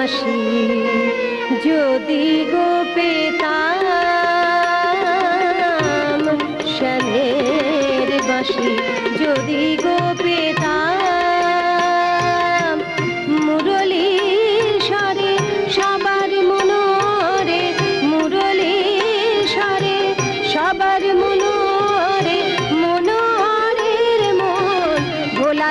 হাসি যদি গো পেতাম শ্যামের বাসি, যদি গো পেতাম মুরলীর সরে সবার মনোরে, মুরলীর স্বরে, সবার মনোরে, মনোহরের মন ভোলা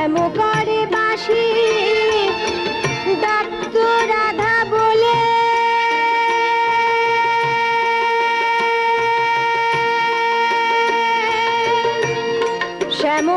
শ্যাম করে বাসি ডাক্ত রাধা বলে। শ্যাম